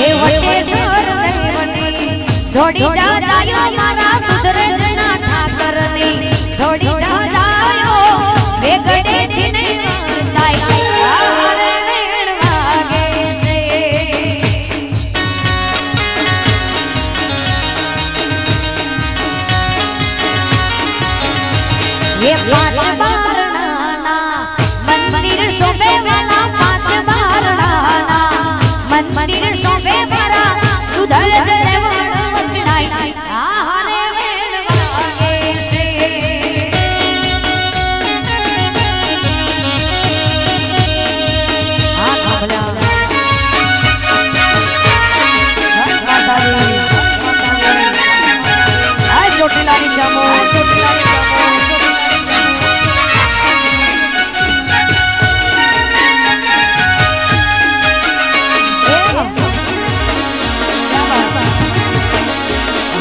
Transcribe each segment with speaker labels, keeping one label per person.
Speaker 1: Hey, what is this? ઢોડી દાદાયો મારા કુદરતના ઠાકરની. ઢોડી દાદાયો વેગડે જીને એ પાંચ બારણાના મંદિર શોભે વેલા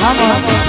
Speaker 1: Come on. On.